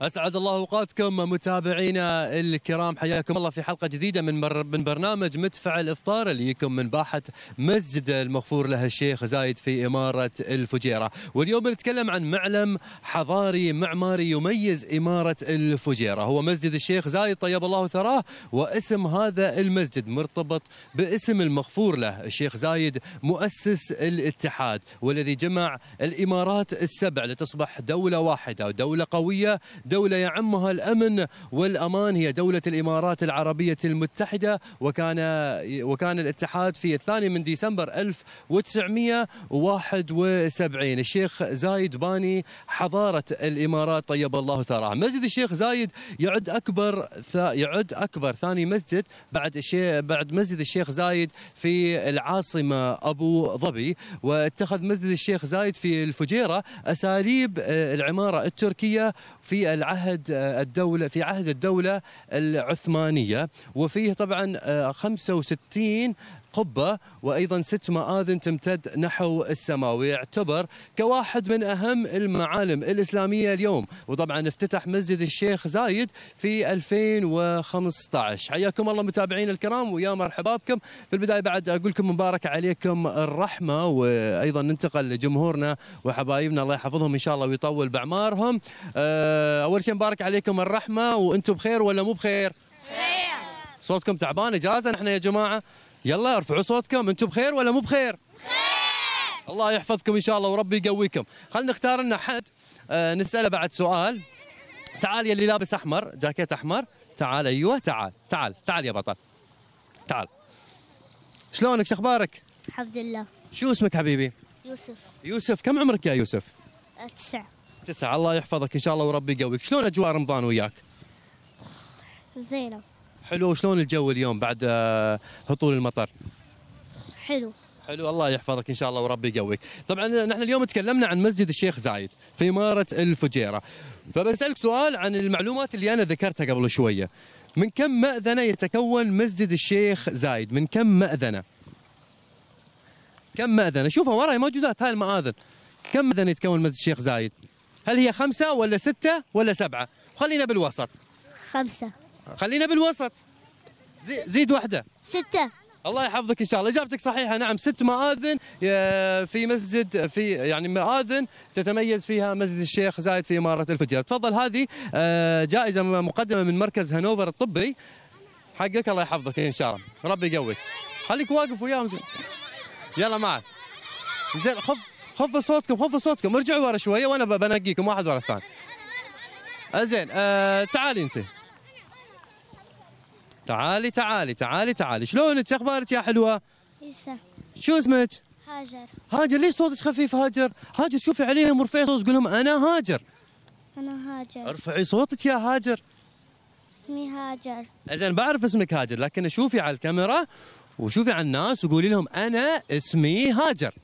أسعد الله أوقاتكم متابعينا الكرام حياكم الله في حلقة جديدة من من برنامج مدفع الإفطار اللي يكم من باحة مسجد المغفور له الشيخ زايد في إمارة الفجيرة، واليوم نتكلم عن معلم حضاري معماري يميز إمارة الفجيرة، هو مسجد الشيخ زايد طيب الله ثراه. واسم هذا المسجد مرتبط باسم المغفور له الشيخ زايد مؤسس الاتحاد والذي جمع الإمارات السبع لتصبح دولة واحدة ودوله قوية دولة يعمها الأمن والأمان. هي دولة الإمارات العربية المتحدة وكان وكان الاتحاد في الثاني من ديسمبر 1971 الشيخ زايد باني حضارة الإمارات. طيب الله ثراه مسجد الشيخ زايد يعد أكبر يعد أكبر ثاني مسجد بعد الشيخ بعد مسجد الشيخ زايد في العاصمة أبو ظبي. واتخذ مسجد الشيخ زايد في الفجيرة أساليب العمارة التركية في العهد الدولة في عهد الدولة العثمانية وفيه طبعا 65 قبة وأيضا ست مآذن تمتد نحو السماء ويعتبر كواحد من أهم المعالم الإسلامية اليوم. وطبعا افتتح مسجد الشيخ زايد في 2015 حياكم الله متابعين الكرام ويا مرحبا بكم. في البداية بعد أقول لكم مبارك عليكم الرحمة وأيضا ننتقل لجمهورنا وحبايبنا. الله يحفظهم إن شاء الله ويطول بأعمارهم أول شيء مبارك عليكم الرحمة. وأنتم بخير ولا مو بخير؟ خير صوتكم تعبان إجازة نحن يا جماعة. يلا ارفعوا صوتكم أنتم بخير ولا مو بخير؟ خير الله يحفظكم إن شاء الله وربي يقويكم. خلينا نختار لنا حد. آه نسأله بعد سؤال. تعال يا اللي لابس أحمر جاكيت أحمر. تعال أيوه تعال. تعال تعال يا بطل. تعال. شلونك؟ شخبارك الحمد لله. شو اسمك حبيبي؟ يوسف. يوسف كم عمرك يا يوسف؟ تسع. تسعة الله يحفظك إن شاء الله وربي يقويك. شلون أجواء رمضان وياك؟ زينة. حلو. شلون الجو اليوم بعد آه، هطول المطر؟ حلو. حلو. الله يحفظك إن شاء الله وربي يقويك. طبعا نحن اليوم تكلمنا عن مسجد الشيخ زايد في إمارة الفجيرة. فبسألك سؤال عن المعلومات اللي أنا ذكرتها قبل شوية. من كم مأذنة يتكون مسجد الشيخ زايد؟ من كم مأذنة؟ كم مأذنة؟ شوفها وراي موجودات هاي المآذن. كم مأذنة يتكون مسجد الشيخ زايد؟ هل هي خمسة ولا ستة ولا سبعة؟ خلينا بالوسط. خمسة. خلينا بالوسط. زي زيد واحدة. ستة. الله يحفظك إن شاء الله. إجابتك صحيحة. نعم ست مآذن في مسجد في يعني مآذن تتميز فيها مسجد الشيخ زايد في إمارة الفجر تفضل هذه آه، جائزة مقدمة من مركز هانوفر الطبي. حقك الله يحفظك إن شاء الله. ربي يقويك. خليك واقف وياهم. يلا معك زين خف خفوا صوتكم خفوا صوتكم. ارجعوا ورا شوية وأنا بنقيكم. واحد ورا الثاني. آه، زين آه، تعالي أنت. تعالي تعالي تعالي تعالي. شلونك؟ أخبارك يا حلوة؟ عيسى شو اسمك؟ هاجر. هاجر. ليش صوتك خفيف هاجر؟ هاجر شوفي عليهم وارفعي صوتك قول لهم أنا هاجر. أنا هاجر. ارفعي صوتك يا هاجر. اسمي هاجر. زين بعرف اسمك هاجر لكن شوفي على الكاميرا وشوفي على الناس وقولي لهم أنا اسمي هاجر.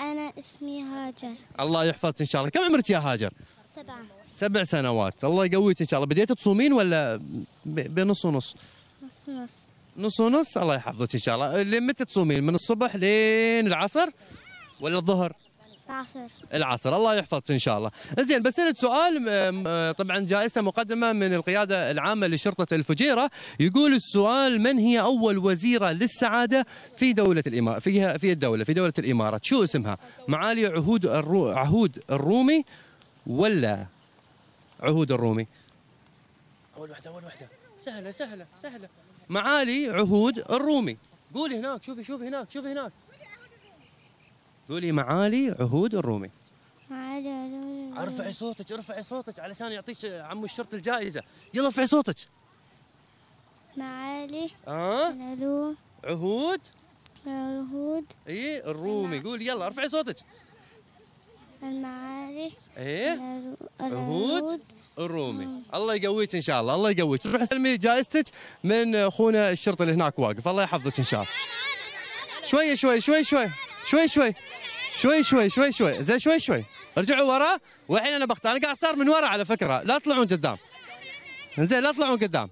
أنا اسمي هاجر. الله يحفظك إن شاء الله. كم عمرك يا هاجر؟ سبعة. سبع سنوات. الله يقويك إن شاء الله. بديت تصومين ولا بنص ونص؟ نص نص. نص ونص؟ الله يحفظك إن شاء الله. لين متى تصومين؟ من الصبح لين العصر ولا الظهر؟ العصر. العصر. الله يحفظك إن شاء الله. زين بسالك سؤال طبعا جائزة مقدمة من القيادة العامة لشرطة الفجيرة. يقول السؤال من هي أول وزيرة للسعادة في دولة الامارات فيها في الدولة في دولة الامارات شو اسمها؟ معالي عهود الرو عهود الرومي ولا عهود الرومي؟ أول وحده أول وحده سهلة سهلة سهلة. معالي عهود الرومي. قولي هناك شوفي شوفي هناك شوفي هناك. قولي معالي عهود الرومي. معالي ارفعي صوتك ارفعي صوتك علشان يعطيك عمو الشرطة الجائزة. يلا ارفعي صوتك. معالي آه؟ عهود؟ العهود. إي الرومي. قول يلا ارفعي صوتك. المعالي. إيه؟ عهود؟ العهود. الرومي. الله يقويك إن شاء الله الله يقويك. روح استلمي جائزتك من أخونا الشرطي اللي هناك واقف. الله يحفظك إن شاء الله. شوي شوي شوي شوي شوي شوي شوي شوي شوي شوي. زين شوي شوي. ارجعوا ورا. والحين أنا بختار أنا قاعد أختار من ورا على فكرة. لا تطلعون قدام. زين لا تطلعون قدام.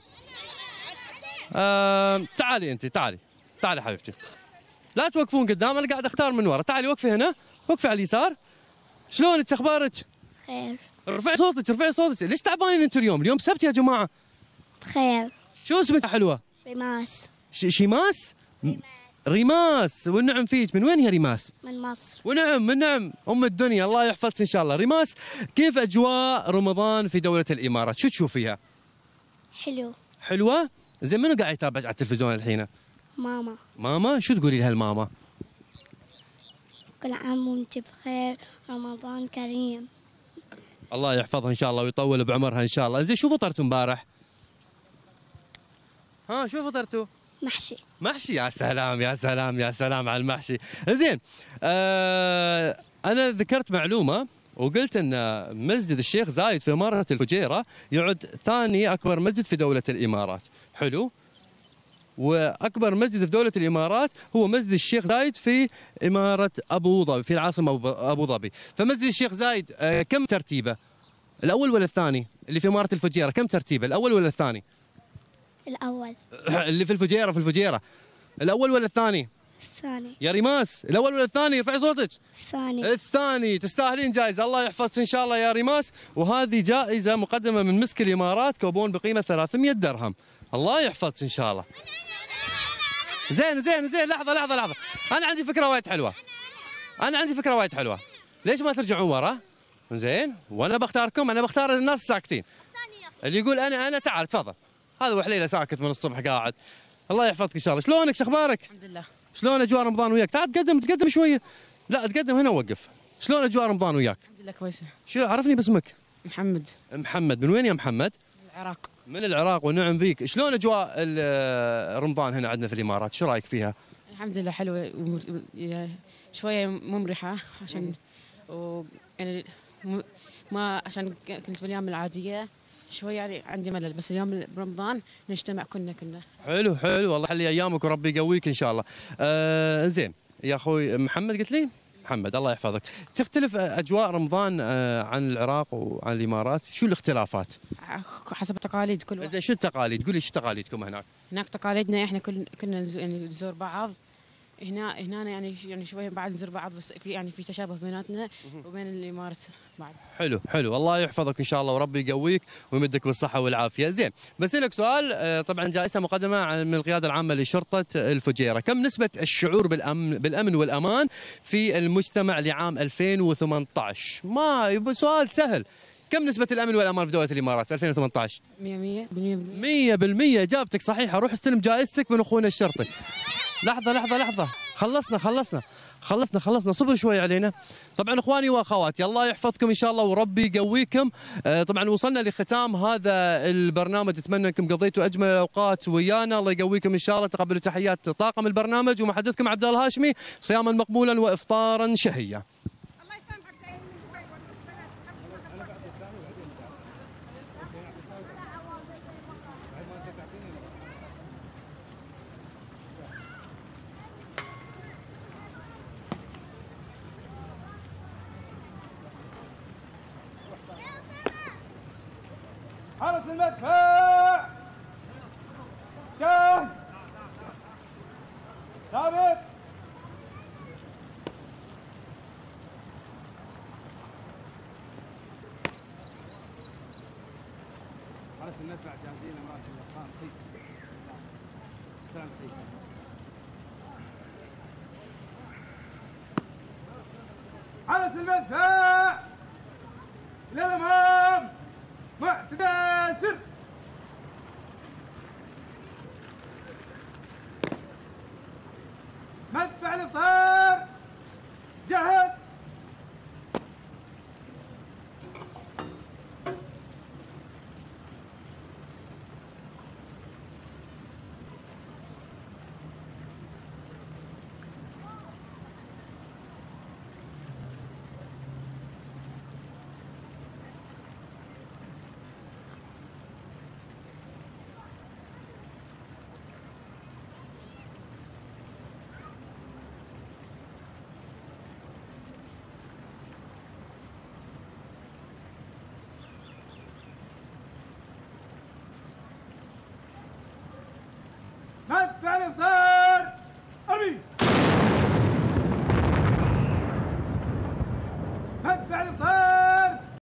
آه تعالي انت تعالي. تعالي حبيبتي. لا توقفون قدام أنا قاعد أختار من ورا. تعالي وقفي هنا. وقفي على اليسار. شلونك أخبارك؟ خير. ارفعي صوتك ارفعي صوتك. ليش تعبانين أنتم اليوم؟ اليوم سبت يا جماعة. بخير. شو اسمك حلوة؟ رماس. ش- شيماس؟ ريماس والنعم فيك. من وين يا ريماس من مصر. ونعم من نعم. أم الدنيا. الله يحفظك إن شاء الله. ريماس كيف أجواء رمضان في دولة الإمارات؟ شو تشوفيها حلو. حلوة؟ زين منو قاعد يتابع على التلفزيون الحين؟ ماما. ماما؟ شو تقولي لها الماما؟ كل عام وانت بخير رمضان كريم. الله يحفظها إن شاء الله ويطول بعمرها إن شاء الله. زين شو فطرتوا امبارح. ها شو فطرتوا محشي. محشي؟ يا سلام يا سلام يا سلام على المحشي. زين آه أنا ذكرت معلومة وقلت إن مسجد الشيخ زايد في إمارة الفجيره يعد ثاني أكبر مسجد في دولة الإمارات. حلو؟ وأكبر مسجد في دولة الإمارات هو مسجد الشيخ زايد في إمارة أبو ظبي في العاصمة ابو ظبي. فمسجد الشيخ زايد آه كم ترتيبه؟ الأول ولا الثاني؟ اللي في إمارة الفجيرة كم ترتيبه؟ الأول ولا الثاني؟ الأول. اللي في الفجيرة في الفجيرة. الأول ولا الثاني؟ الثاني. يا ريماس الأول ولا الثاني؟ ارفعي صوتك. الثاني. الثاني. تستاهلين جائزه الله يحفظك إن شاء الله يا ريماس وهذه جائزة مقدمة من مسك الإمارات كوبون بقيمة 300 درهم. الله يحفظك إن شاء الله. زين زين زين. لحظة لحظة لحظة. أنا عندي فكرة وايد حلوة. أنا عندي فكرة وايد حلوة. ليش ما ترجعون ورا؟ زين. وأنا بختاركم. أنا بختار الناس الساكتين اللي يقول أنا أنا تعال تفضل. هذا وحليله ساكت من الصبح قاعد. الله يحفظك إن شاء الله. شلونك؟ شو أخبارك؟ الحمد لله. شلون أجواء رمضان وياك؟ تعال تقدم تقدم شوية. لا تقدم هنا وقف. شلون أجواء رمضان وياك؟ الحمد لله كويسة. شو عرفني باسمك؟ محمد. محمد. من وين يا محمد؟ العراق. من العراق ونعم فيك، شلون أجواء رمضان هنا عندنا في الإمارات؟ شو رأيك فيها؟ الحمد لله حلوة ومر... يا- شوية ممرحة عشان و... يعني م... ما عشان كنت بالأيام العادية شوية يعني عندي ملل بس اليوم برمضان نجتمع كلنا كلنا حلو حلو والله يحلي أيامك وربي يقويك إن شاء الله. آه زين يا أخوي محمد قلت لي؟ محمد الله يحفظك. تختلف أجواء رمضان آه عن العراق وعن الإمارات؟ شو الاختلافات؟ حسب تقاليد كل واحد شو التقاليد؟ قولي شو تقاليدكم هناك؟ هناك تقاليدنا إحنا كل كنا يعني نزور بعض هنا هنا يعني يعني شوية بعد نزور بعض بس في يعني في تشابه بيناتنا وبين الإمارات بعد. حلو حلو. الله يحفظك إن شاء الله وربي يقويك ويمدك بالصحة والعافية. زين بس لك سؤال آه، طبعا جائزة مقدمة من القيادة العامة لشرطة الفجيرة. كم نسبة الشعور بالامن بالأمن والأمان في المجتمع لعام 2018 ما سؤال سهل. كم نسبة الأمن والأمان في دولة الإمارات؟ في 2018؟ 100 100 بالمية 100% إجابتك صحيحة. روح استلم جائزتك من أخونا الشرطي. لحظة لحظة لحظة. خلصنا خلصنا خلصنا خلصنا. صبر شوي علينا. طبعا إخواني وأخواتي الله يحفظكم إن شاء الله وربي يقويكم. آه، طبعا وصلنا لختام هذا البرنامج. أتمنى أنكم قضيتوا أجمل الأوقات ويانا. الله يقويكم إن شاء الله. تقبلوا تحيات طاقم البرنامج. ومحدثكم عبد الله الهاشمي صياما مقبولا وافطارا شهيا. حرس المدفع. جاهز ثابت. حرس المدفع جاهزين راس الخان سيد استلم سيد حرس المدفع للإمام. معتدى مدفع الافطار جهز مدفع الافطار